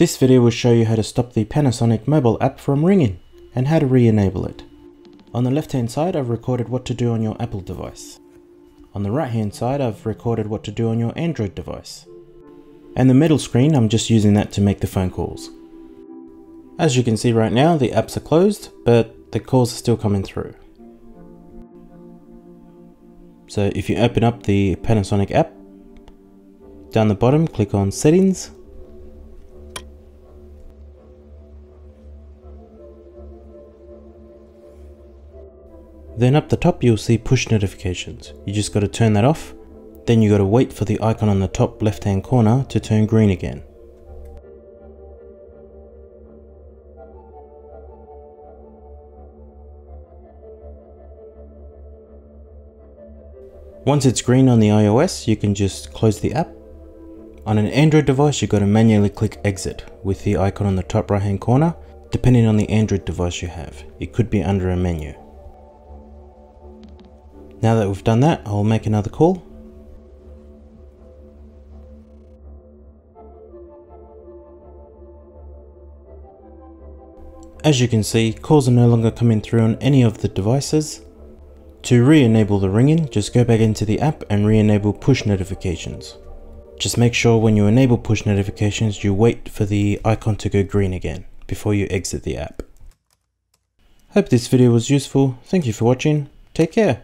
This video will show you how to stop the Panasonic mobile app from ringing and how to re-enable it. On the left hand side I've recorded what to do on your Apple device. On the right hand side I've recorded what to do on your Android device. And the middle screen I'm just using that to make the phone calls. As you can see right now the apps are closed but the calls are still coming through. So if you open up the Panasonic app, down the bottom click on settings Then up the top you'll see push notifications. You just got to turn that off. Then you got to wait for the icon on the top left hand corner to turn green again. Once it's green on the iOS, you can just close the app. On an Android device, you've got to manually click exit with the icon on the top right hand corner, depending on the Android device you have. It could be under a menu. Now that we've done that, I'll make another call. As you can see, calls are no longer coming through on any of the devices. To re-enable the ringing, just go back into the app and re-enable push notifications. Just make sure when you enable push notifications, you wait for the icon to go green again before you exit the app. Hope this video was useful. Thank you for watching. Take care.